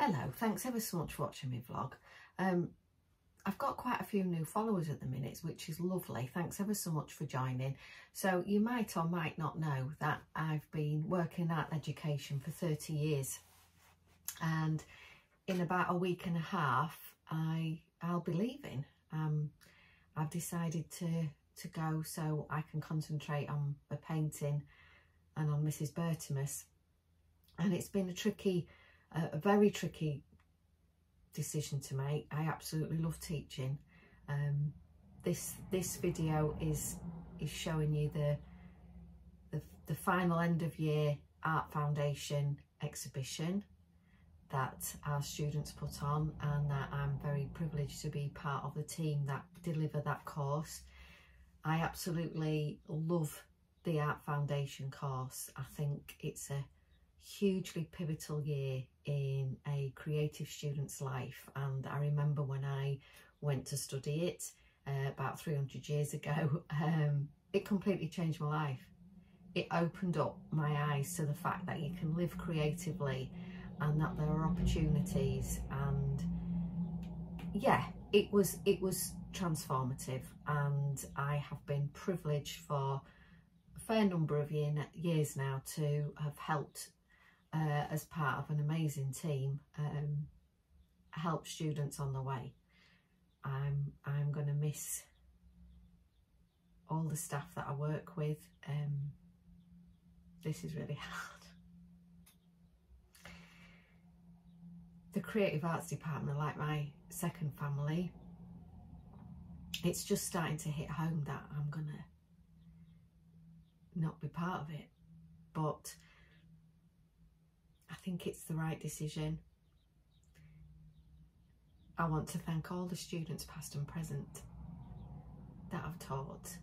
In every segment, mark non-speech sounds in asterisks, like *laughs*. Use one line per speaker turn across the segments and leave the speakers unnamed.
Hello, thanks ever so much for watching my vlog. Um, I've got quite a few new followers at the minute, which is lovely. Thanks ever so much for joining. So you might or might not know that I've been working at education for 30 years. And in about a week and a half, I, I'll be leaving. Um, I've decided to, to go so I can concentrate on the painting and on Mrs. Bertimus. And it's been a tricky a very tricky decision to make. I absolutely love teaching. Um, this this video is is showing you the, the the final end of year art foundation exhibition that our students put on and that I'm very privileged to be part of the team that deliver that course. I absolutely love the Art Foundation course. I think it's a hugely pivotal year in a creative student's life. And I remember when I went to study it uh, about 300 years ago *laughs* um, it completely changed my life. It opened up my eyes to the fact that you can live creatively and that there are opportunities. And yeah it was it was transformative. And I have been privileged for a fair number of year, years now to have helped uh, as part of an amazing team um, help students on the way. I'm, I'm going to miss all the staff that I work with. Um, this is really *laughs* hard. The Creative Arts Department, like my second family, it's just starting to hit home that I'm going to not be part of it. But think it's the right decision. I want to thank all the students past and present that I've taught.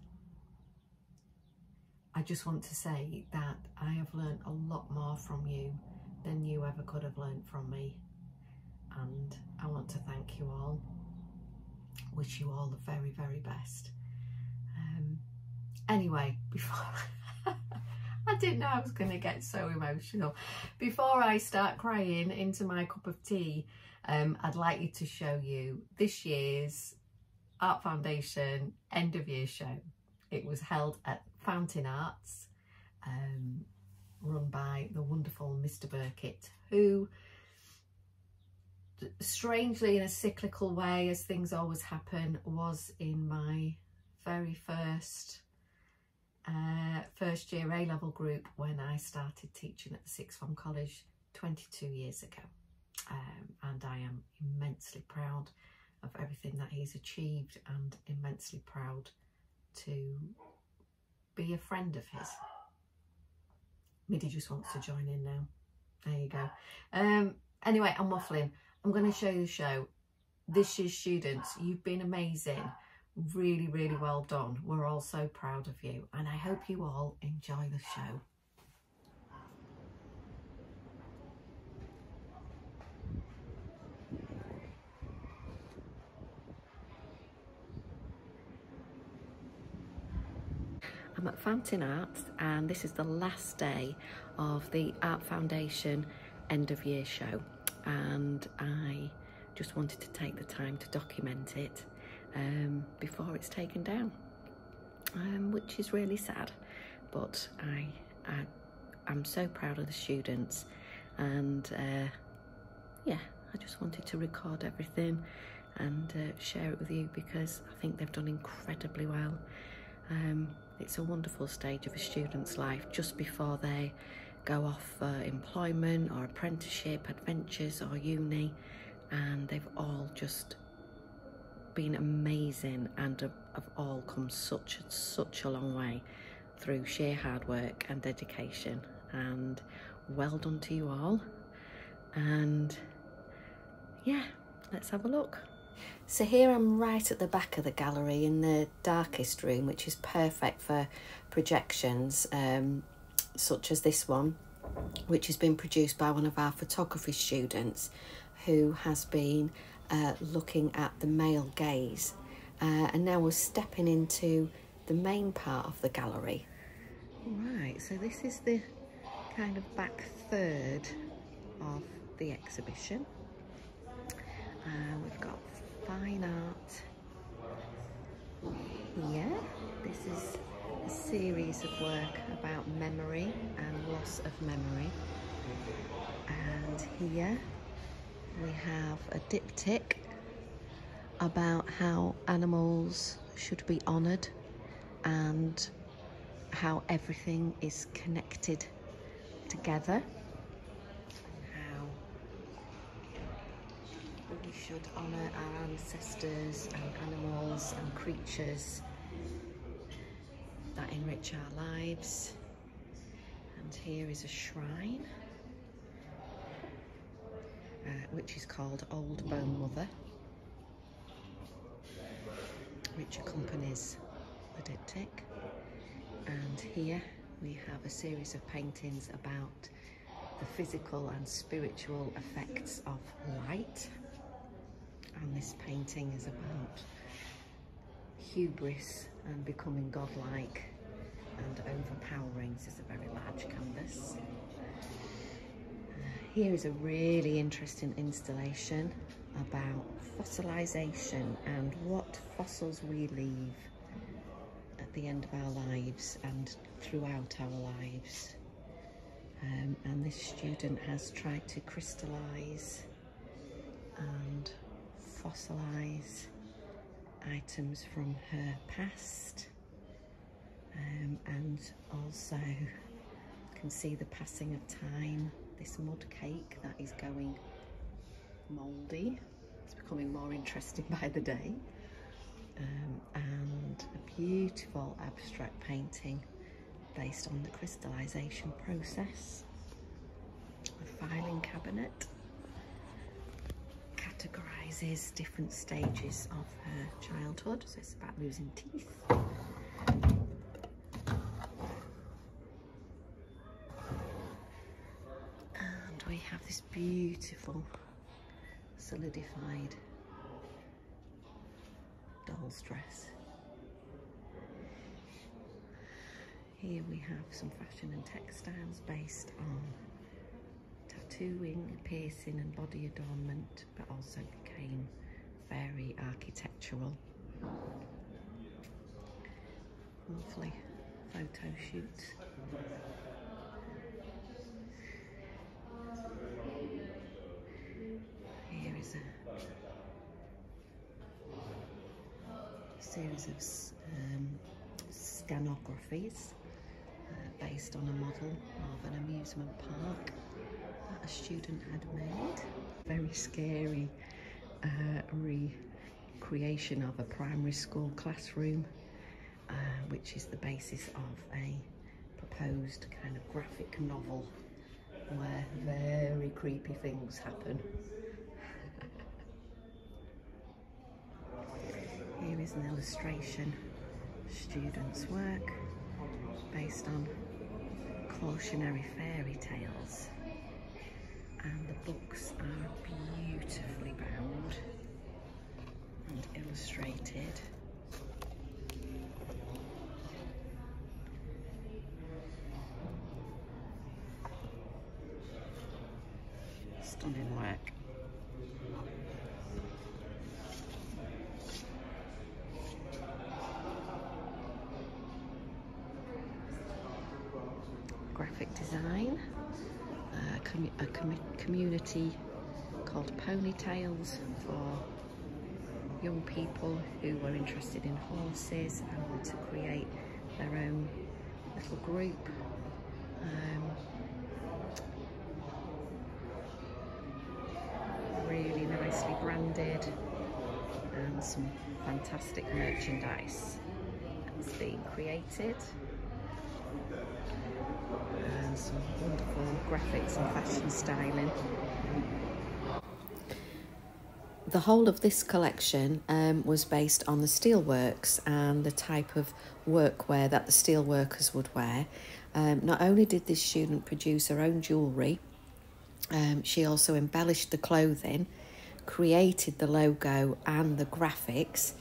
I just want to say that I have learned a lot more from you than you ever could have learned from me. And I want to thank you all. Wish you all the very, very best. Um, anyway, *laughs* before I didn't know I was going to get so emotional. Before I start crying into my cup of tea, um, I'd like you to show you this year's Art Foundation end of year show. It was held at Fountain Arts, um, run by the wonderful Mr. Burkett, who strangely in a cyclical way, as things always happen, was in my very first uh, first year A-level group when I started teaching at the Sixth Form College 22 years ago. Um, and I am immensely proud of everything that he's achieved and immensely proud to be a friend of his. Midi just wants to join in now. There you go. Um, anyway, I'm waffling. I'm going to show you the show. This year's students, you've been amazing really, really well done. We're all so proud of you and I hope you all enjoy the show. I'm at Fountain Arts and this is the last day of the Art Foundation end of year show and I just wanted to take the time to document it um, before it's taken down, um, which is really sad. But I, I, I'm so proud of the students, and uh, yeah, I just wanted to record everything and uh, share it with you because I think they've done incredibly well. Um, it's a wonderful stage of a student's life just before they go off for employment or apprenticeship, adventures or uni and they've all just been amazing and have, all come such such a long way through sheer hard work and dedication. And well done to you all. And yeah let's have a look. So here I'm right at the back of the gallery in the darkest room which is perfect for projections um, such as this one which has been produced by one of our photography students who has been uh, looking at the male gaze. Uh, and now we're stepping into the main part of the gallery. Right, so this is the kind of back third of the exhibition. Uh, we've got fine art here. This is a series of work about memory and loss of memory. And here we have a diptych about how animals should be honoured and how everything is connected together. How we should honour our ancestors and animals and creatures that enrich our lives. And here is a shrine, which is called Old Bone Mother which accompanies the diptych. And here we have a series of paintings about the physical and spiritual effects of light. And this painting is about hubris and becoming godlike and overpowering. This is a very large canvas. Here is a really interesting installation about fossilization and what fossils we leave at the end of our lives and throughout our lives. Um, and this student has tried to crystallize and fossilize items from her past um, and also can see the passing of time this mud cake that is going mouldy. It's becoming more interesting *laughs* by the day. Um, and a beautiful abstract painting based on the crystallization process. A filing cabinet categorizes different stages of her childhood. So it's about losing teeth. And we have this beautiful solidified doll's dress. Here we have some fashion and textiles based on tattooing, piercing and body adornment, but also became very architectural. Lovely photo shoot. Series of um, scanographies uh, based on a model of an amusement park that a student had made. Very scary uh, recreation of a primary school classroom, uh, which is the basis of a proposed kind of graphic novel where very creepy things happen. Here is an illustration students' work based on cautionary fairy tales. And the books are beautifully bound and illustrated. Stunning work. graphic design, uh, com a com community called Ponytails for young people who were interested in horses and want to create their own little group. Um, really nicely branded and some fantastic merchandise that's being created and some wonderful graphics and fashion styling. The whole of this collection um, was based on the steelworks and the type of workwear that the steelworkers would wear. Um, not only did this student produce her own jewellery, um, she also embellished the clothing, created the logo and the graphics,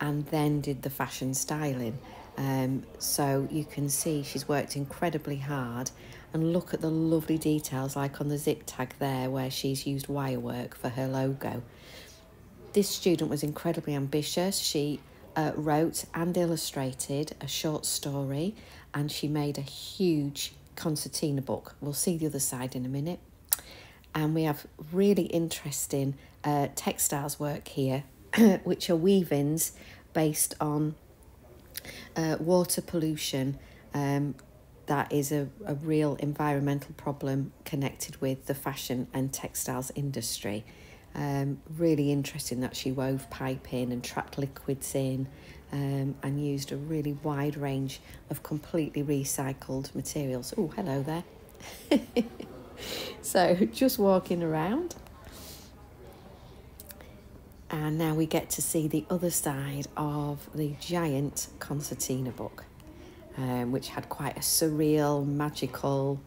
and then did the fashion styling. Um, so you can see she's worked incredibly hard and look at the lovely details like on the zip tag there where she's used wire work for her logo. this student was incredibly ambitious. She uh, wrote and illustrated a short story and she made a huge concertina book. We'll see the other side in a minute. And we have really interesting uh, textiles work here, *clears throat* which are weavings based on uh, water pollution. Um, that is a, a real environmental problem connected with the fashion and textiles industry. Um, really interesting that she wove pipe in and trapped liquids in um, and used a really wide range of completely recycled materials. Oh, hello there. *laughs* so, just walking around. And now we get to see the other side of the giant concertina book, um, which had quite a surreal, magical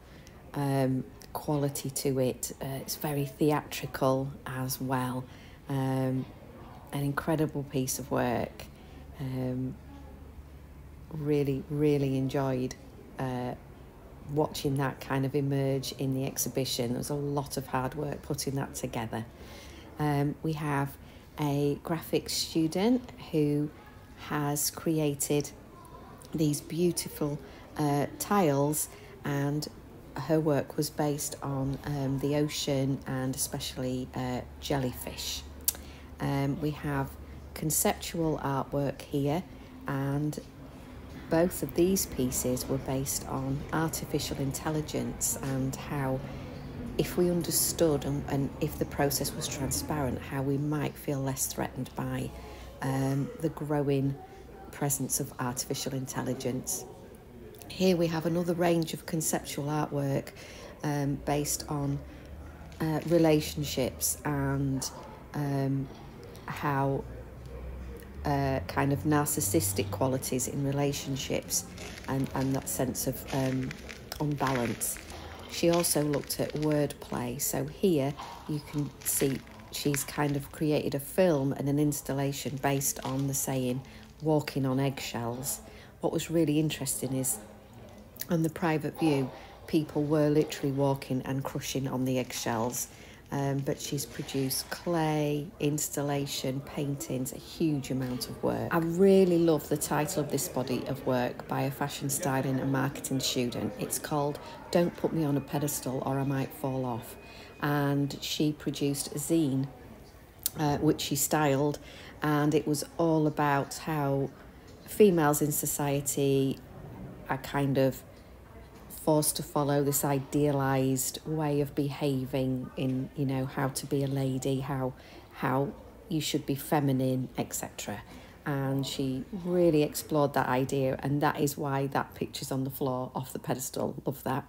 um, quality to it. Uh, it's very theatrical as well. Um, an incredible piece of work. Um, really, really enjoyed uh, watching that kind of emerge in the exhibition. There was a lot of hard work putting that together. Um, we have a graphics student who has created these beautiful uh, tiles and her work was based on um, the ocean and especially uh, jellyfish. Um, we have conceptual artwork here, and both of these pieces were based on artificial intelligence and how, if we understood and, and if the process was transparent, how we might feel less threatened by um, the growing presence of artificial intelligence. Here we have another range of conceptual artwork um, based on uh, relationships and um, how uh, kind of narcissistic qualities in relationships and, and that sense of um, unbalance. She also looked at wordplay. So here you can see she's kind of created a film and an installation based on the saying walking on eggshells. What was really interesting is on the private view, people were literally walking and crushing on the eggshells. Um, but she's produced clay, installation, paintings, a huge amount of work. I really love the title of this body of work by a fashion styling and marketing student. It's called Don't Put Me on a Pedestal or I Might Fall Off. And she produced a zine, uh, which she styled, and it was all about how females in society are kind of forced to follow this idealized way of behaving in you know how to be a lady how how you should be feminine etc and she really explored that idea and that is why that picture's on the floor off the pedestal love that.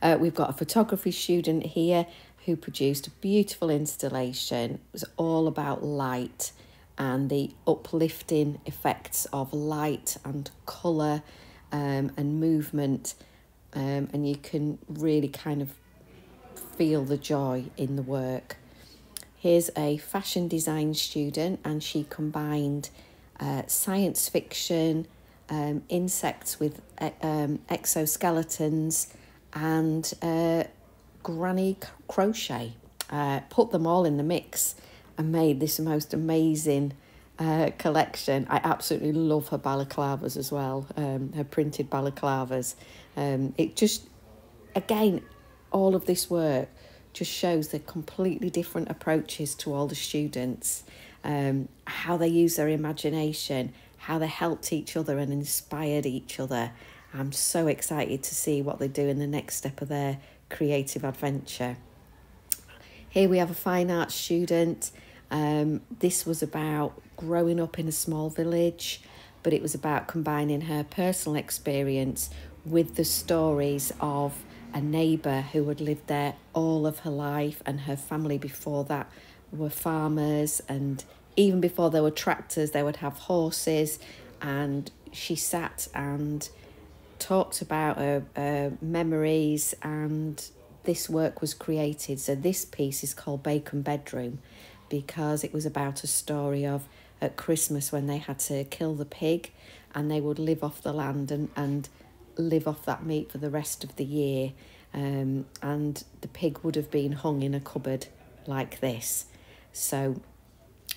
Uh, we've got a photography student here who produced a beautiful installation. It was all about light and the uplifting effects of light and colour um, and movement um, and you can really kind of feel the joy in the work. Here's a fashion design student, and she combined uh, science fiction, um, insects with um, exoskeletons, and uh, granny crochet. Uh, put them all in the mix and made this most amazing uh, collection. I absolutely love her balaclavas as well, um, her printed balaclavas. Um, it just, again, all of this work just shows the completely different approaches to all the students, um, how they use their imagination, how they helped each other and inspired each other. I'm so excited to see what they do in the next step of their creative adventure. Here we have a fine arts student. Um, this was about growing up in a small village, but it was about combining her personal experience with the stories of a neighbour who had lived there all of her life and her family before that were farmers. And even before there were tractors they would have horses. And she sat and talked about her, her memories. And this work was created. So this piece is called bacon bedroom because it was about a story of at christmas when they had to kill the pig and they would live off the land and, and live off that meat for the rest of the year. Um, and the pig would have been hung in a cupboard like this. So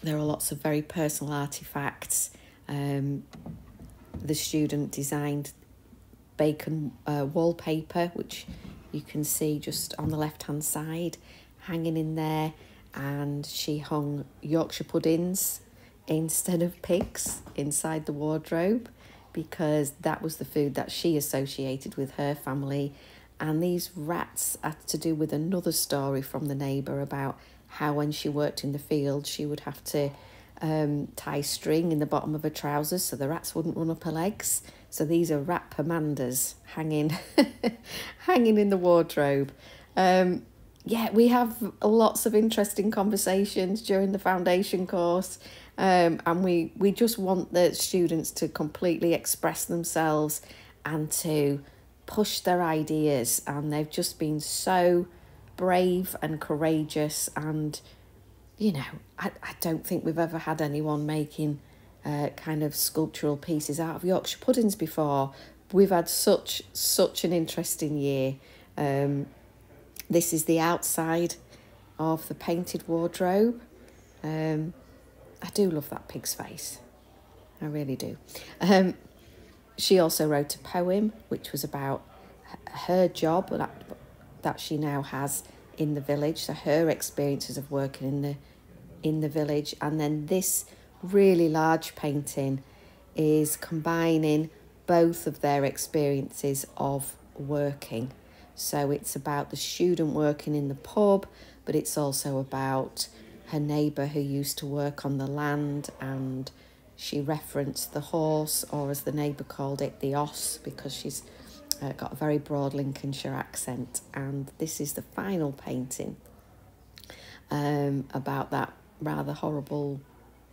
there are lots of very personal artifacts. Um, the student designed bacon uh, wallpaper, which you can see just on the left hand side hanging in there, and she hung Yorkshire puddings instead of pigs inside the wardrobe because that was the food that she associated with her family. And these rats had to do with another story from the neighbour about how when she worked in the field she would have to um, tie string in the bottom of her trousers so the rats wouldn't run up her legs. So these are rat pomanders hanging, *laughs* hanging in the wardrobe. Um, yeah, we have lots of interesting conversations during the foundation course. Um, and we, we just want the students to completely express themselves and to push their ideas. And they've just been so brave and courageous. And, you know, I, I don't think we've ever had anyone making uh, kind of sculptural pieces out of Yorkshire puddings before. We've had such, such an interesting year. Um, this is the outside of the painted wardrobe. Um, I do love that pig's face. I really do. Um, she also wrote a poem which was about her job that, that she now has in the village, so her experiences of working in the in the village, and then this really large painting is combining both of their experiences of working. So it's about the student working in the pub, but it's also about her neighbour who used to work on the land and she referenced the horse, or as the neighbour called it, the os, because she's uh, got a very broad Lincolnshire accent. And this is the final painting um, about that rather horrible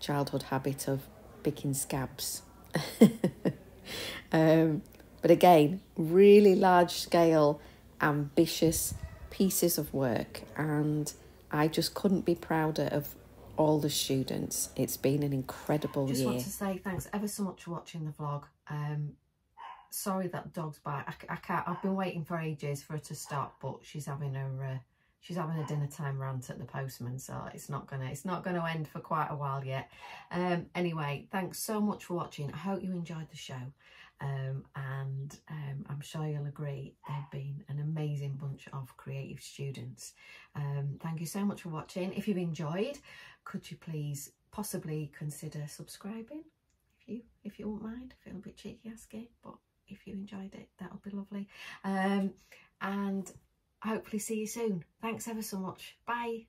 childhood habit of picking scabs. *laughs* um, but again, really large scale, ambitious pieces of work. And I just couldn't be prouder of all the students. It's been an incredible
just
year.
Just want to say thanks ever so much for watching the vlog. Um, sorry that dog's bite. I, I, can't. I've been waiting for ages for her to stop, but she's having her. Uh, she's having a dinner time rant at the postman, so it's not gonna. It's not gonna end for quite a while yet. Um, anyway, thanks so much for watching. I hope you enjoyed the show. Um, and um, I'm sure you'll agree they've been an amazing bunch of creative students. Um, thank you so much for watching. If you've enjoyed, could you please possibly consider subscribing if you if you won't mind? I feel a bit cheeky asking, but if you enjoyed it, that would be lovely. Um, and hopefully see you soon. Thanks ever so much. Bye.